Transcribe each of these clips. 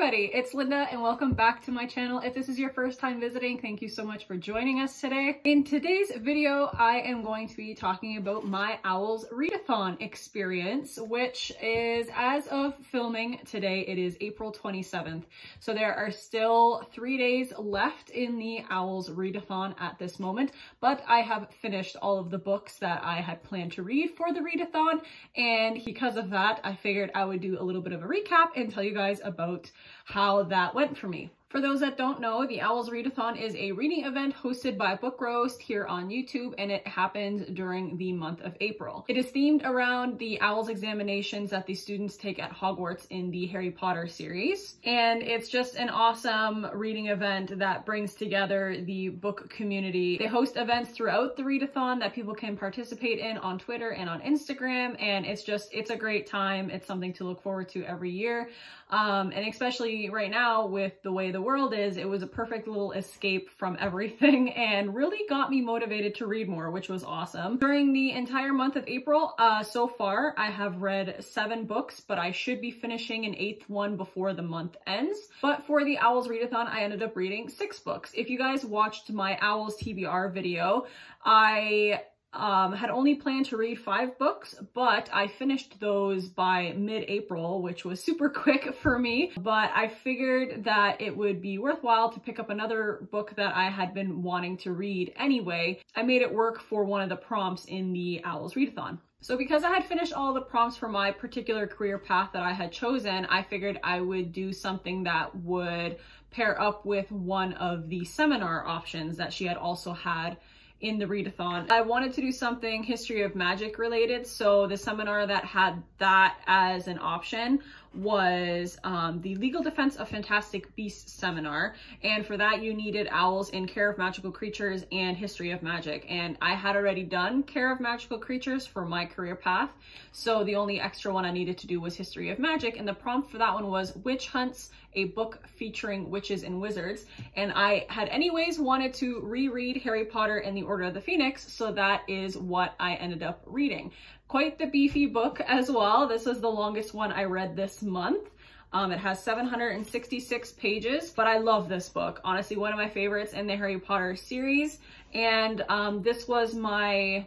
everybody, it's Linda and welcome back to my channel. If this is your first time visiting, thank you so much for joining us today. In today's video, I am going to be talking about my Owls Readathon experience, which is as of filming today, it is April 27th. So there are still three days left in the Owls Readathon at this moment, but I have finished all of the books that I had planned to read for the readathon. And because of that, I figured I would do a little bit of a recap and tell you guys about how that went for me. For those that don't know, the Owls Readathon is a reading event hosted by Book Roast here on YouTube, and it happens during the month of April. It is themed around the Owls examinations that the students take at Hogwarts in the Harry Potter series. And it's just an awesome reading event that brings together the book community. They host events throughout the Readathon that people can participate in on Twitter and on Instagram, and it's just, it's a great time. It's something to look forward to every year. Um, and especially right now with the way the world is, it was a perfect little escape from everything and really got me motivated to read more, which was awesome. During the entire month of April, uh, so far, I have read seven books, but I should be finishing an eighth one before the month ends. But for the Owls Readathon, I ended up reading six books. If you guys watched my Owls TBR video, I um, had only planned to read five books, but I finished those by mid-April, which was super quick for me. But I figured that it would be worthwhile to pick up another book that I had been wanting to read anyway. I made it work for one of the prompts in the Owls Readathon. So because I had finished all the prompts for my particular career path that I had chosen, I figured I would do something that would pair up with one of the seminar options that she had also had in the readathon. I wanted to do something history of magic related, so the seminar that had that as an option was um, the Legal Defense of Fantastic Beasts seminar. And for that, you needed owls in Care of Magical Creatures and History of Magic. And I had already done Care of Magical Creatures for my career path. So the only extra one I needed to do was History of Magic. And the prompt for that one was Witch Hunts, a book featuring witches and wizards. And I had anyways wanted to reread Harry Potter and the Order of the Phoenix. So that is what I ended up reading. Quite the beefy book as well. This was the longest one I read this month. Um, it has 766 pages, but I love this book. Honestly, one of my favorites in the Harry Potter series. And um, this was my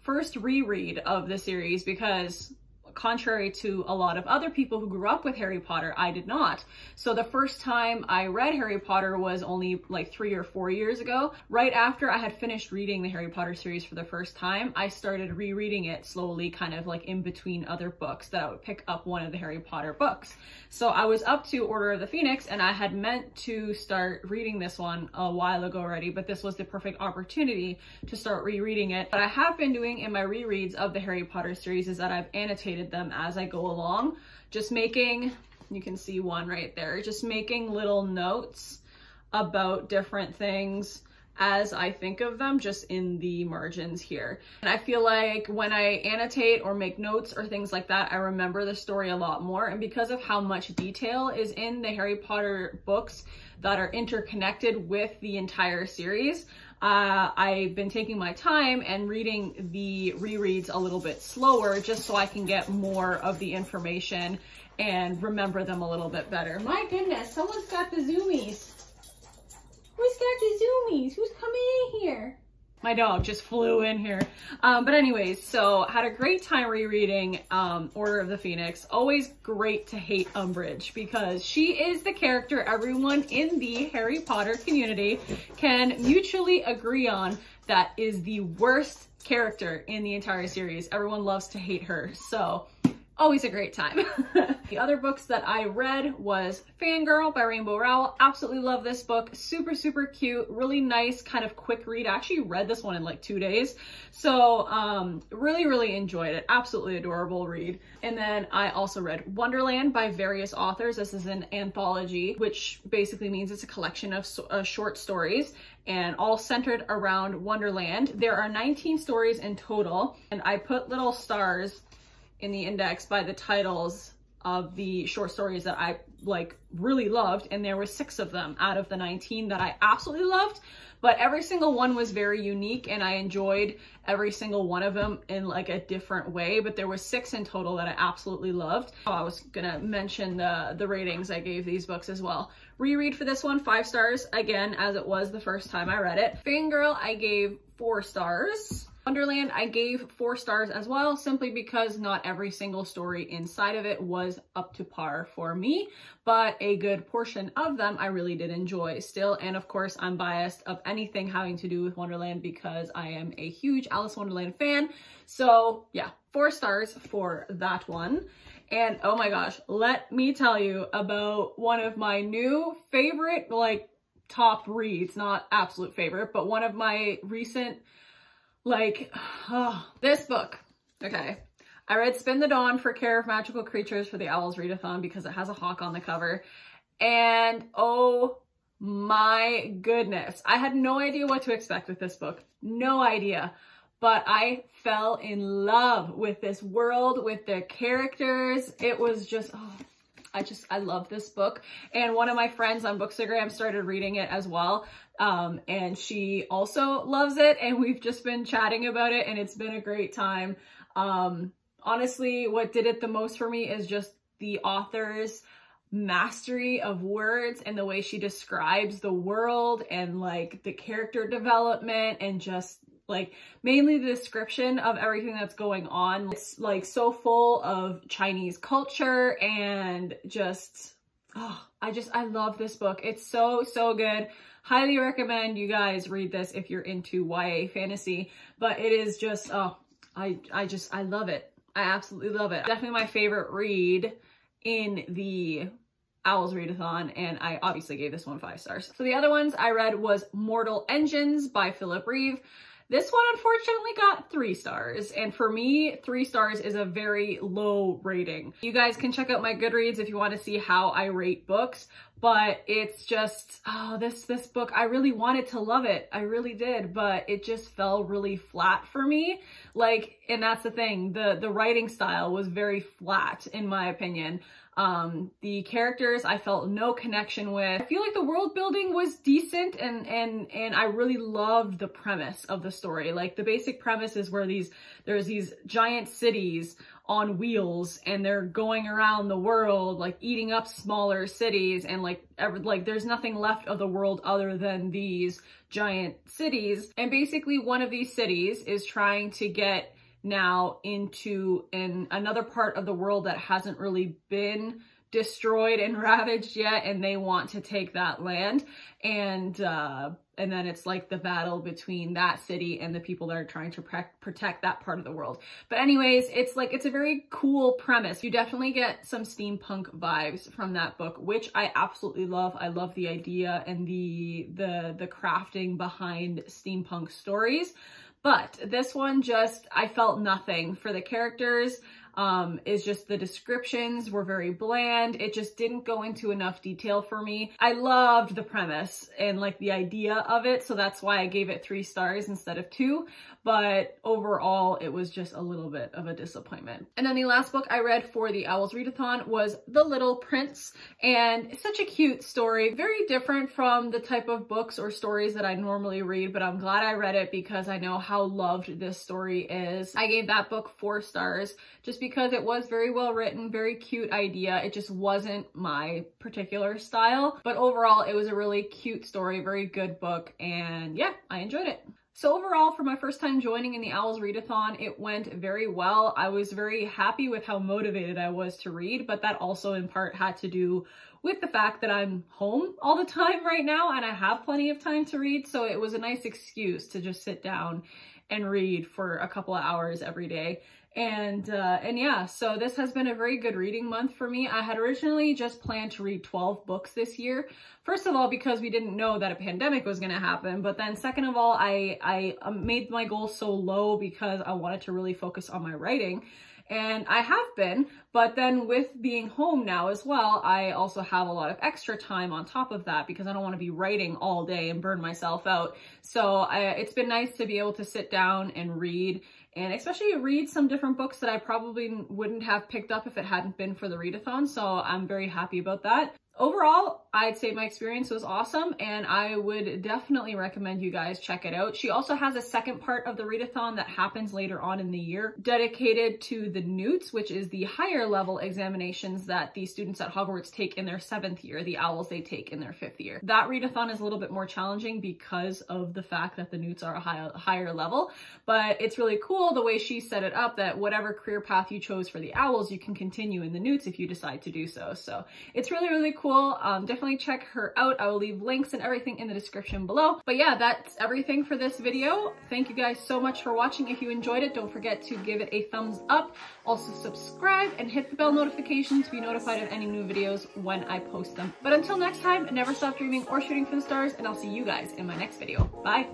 first reread of the series because contrary to a lot of other people who grew up with Harry Potter, I did not. So the first time I read Harry Potter was only like three or four years ago. Right after I had finished reading the Harry Potter series for the first time, I started rereading it slowly, kind of like in between other books that I would pick up one of the Harry Potter books. So I was up to Order of the Phoenix and I had meant to start reading this one a while ago already, but this was the perfect opportunity to start rereading it. What I have been doing in my rereads of the Harry Potter series is that I've annotated them as I go along, just making, you can see one right there, just making little notes about different things as I think of them just in the margins here. And I feel like when I annotate or make notes or things like that, I remember the story a lot more. And because of how much detail is in the Harry Potter books that are interconnected with the entire series, uh, I've been taking my time and reading the rereads a little bit slower just so I can get more of the information and remember them a little bit better. My goodness, someone's got the zoomies. Who's got the zoomies? Who's coming in here? My dog just flew in here. Um, but anyways, so had a great time rereading um, Order of the Phoenix. Always great to hate Umbridge because she is the character everyone in the Harry Potter community can mutually agree on that is the worst character in the entire series. Everyone loves to hate her. So always a great time. the other books that I read was Fangirl by Rainbow Rowell. Absolutely love this book. Super, super cute. Really nice, kind of quick read. I actually read this one in like two days. So um, really, really enjoyed it. Absolutely adorable read. And then I also read Wonderland by various authors. This is an anthology, which basically means it's a collection of uh, short stories and all centered around Wonderland. There are 19 stories in total, and I put little stars in the index by the titles of the short stories that I like really loved and there were six of them out of the 19 that I absolutely loved but every single one was very unique and I enjoyed every single one of them in like a different way but there were six in total that I absolutely loved. Oh, I was gonna mention the the ratings I gave these books as well. Reread for this one, five stars again as it was the first time I read it. Fangirl I gave four stars. Wonderland, I gave four stars as well, simply because not every single story inside of it was up to par for me, but a good portion of them I really did enjoy still. And of course, I'm biased of anything having to do with Wonderland because I am a huge Alice Wonderland fan. So yeah, four stars for that one. And oh my gosh, let me tell you about one of my new favorite, like top reads, not absolute favorite, but one of my recent like, oh, this book. Okay. I read Spin the Dawn for Care of Magical Creatures for the Owls Readathon because it has a hawk on the cover. And oh my goodness. I had no idea what to expect with this book. No idea. But I fell in love with this world, with the characters. It was just, oh, I just, I love this book. And one of my friends on Bookstagram started reading it as well. Um, and she also loves it and we've just been chatting about it and it's been a great time. Um, honestly, what did it the most for me is just the author's mastery of words and the way she describes the world and like the character development and just like mainly the description of everything that's going on. It's like so full of Chinese culture and just, oh, I just, I love this book. It's so, so good. Highly recommend you guys read this if you're into YA fantasy, but it is just, oh, I, I just, I love it. I absolutely love it. Definitely my favorite read in the Owls Readathon, and I obviously gave this one five stars. So the other ones I read was Mortal Engines by Philip Reeve. This one unfortunately got three stars. And for me, three stars is a very low rating. You guys can check out my Goodreads if you want to see how I rate books, but it's just, oh, this, this book, I really wanted to love it. I really did, but it just fell really flat for me. Like, and that's the thing, the, the writing style was very flat in my opinion. Um, the characters I felt no connection with. I feel like the world building was decent and, and, and I really loved the premise of the story. Like the basic premise is where these, there's these giant cities on wheels and they're going around the world, like eating up smaller cities and like, ever, like there's nothing left of the world other than these giant cities. And basically one of these cities is trying to get now into in another part of the world that hasn't really been destroyed and ravaged yet and they want to take that land and uh and then it's like the battle between that city and the people that are trying to protect that part of the world. But anyways, it's like, it's a very cool premise. You definitely get some steampunk vibes from that book, which I absolutely love. I love the idea and the, the, the crafting behind steampunk stories. But this one just, I felt nothing for the characters. Um, is just the descriptions were very bland. It just didn't go into enough detail for me. I loved the premise and like the idea of it. So that's why I gave it three stars instead of two but overall it was just a little bit of a disappointment. And then the last book I read for the Owls Readathon was The Little Prince and it's such a cute story, very different from the type of books or stories that I normally read, but I'm glad I read it because I know how loved this story is. I gave that book four stars just because it was very well written, very cute idea. It just wasn't my particular style, but overall it was a really cute story, very good book, and yeah, I enjoyed it. So overall, for my first time joining in the Owls Readathon, it went very well. I was very happy with how motivated I was to read, but that also in part had to do with the fact that I'm home all the time right now and I have plenty of time to read. So it was a nice excuse to just sit down and read for a couple of hours every day. And, uh, and yeah, so this has been a very good reading month for me. I had originally just planned to read 12 books this year. First of all, because we didn't know that a pandemic was going to happen. But then second of all, I, I um, made my goal so low because I wanted to really focus on my writing. And I have been, but then with being home now as well, I also have a lot of extra time on top of that because I don't want to be writing all day and burn myself out. So I, it's been nice to be able to sit down and read and especially read some different books that I probably wouldn't have picked up if it hadn't been for the readathon. So I'm very happy about that overall, I'd say my experience was awesome and I would definitely recommend you guys check it out. She also has a second part of the readathon that happens later on in the year dedicated to the newts, which is the higher level examinations that the students at Hogwarts take in their seventh year, the owls they take in their fifth year. That readathon is a little bit more challenging because of the fact that the newts are a high, higher level, but it's really cool the way she set it up that whatever career path you chose for the owls, you can continue in the newts if you decide to do so. So it's really, really cool. Um, definitely check her out. I will leave links and everything in the description below. But yeah, that's everything for this video. Thank you guys so much for watching. If you enjoyed it, don't forget to give it a thumbs up. Also subscribe and hit the bell notification to be notified of any new videos when I post them. But until next time, never stop dreaming or shooting for the stars and I'll see you guys in my next video. Bye.